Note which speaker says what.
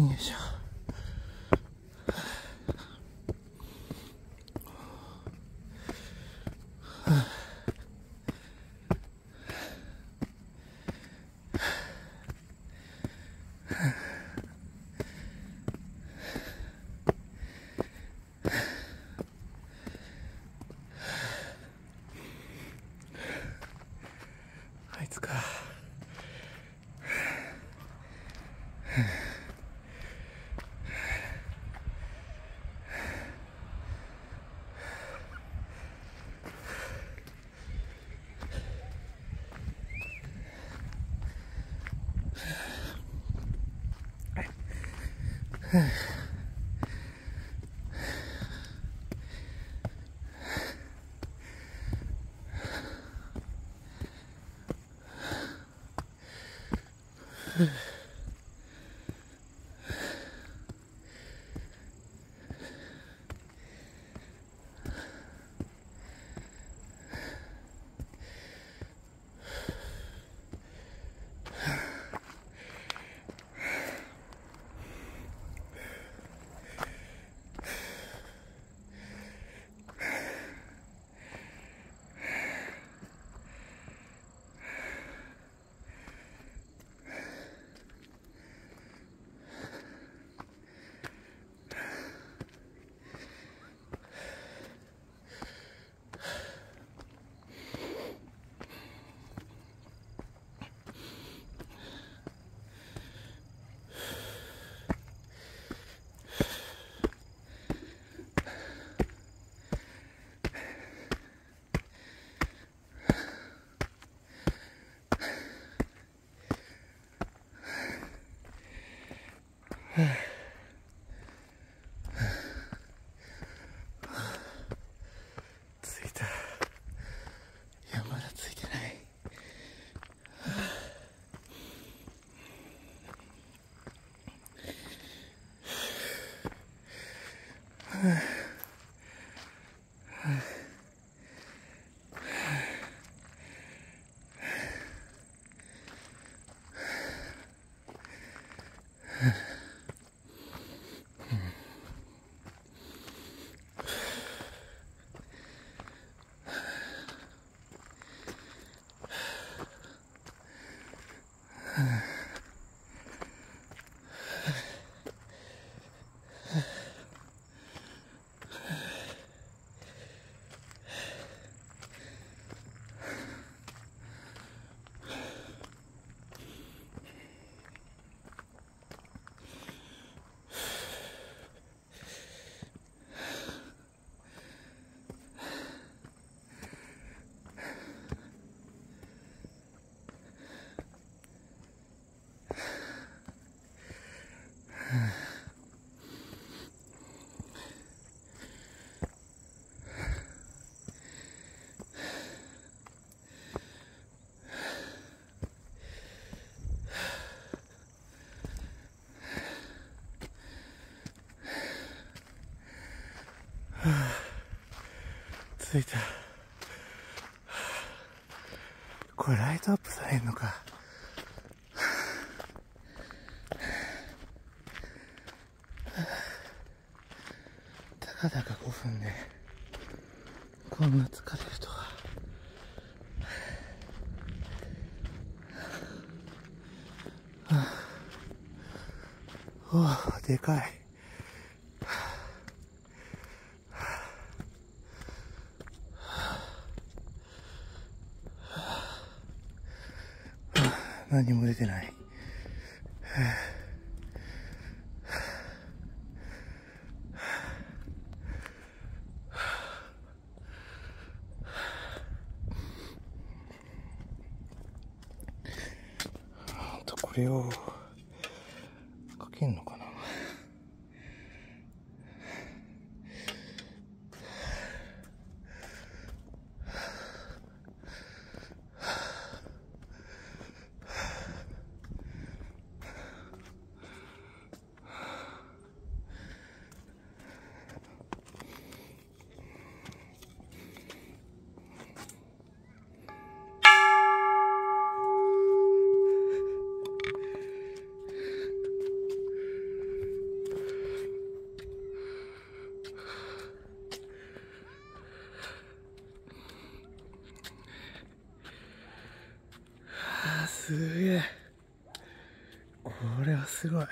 Speaker 1: よいしょ。あいつか。Ugh. Sigh. 着いた。これライトアップされんのか。たかだか5分でこんな疲れるとは。うわでかい。何も出てない。とこれをかけんのかなすげえ。これはすごい。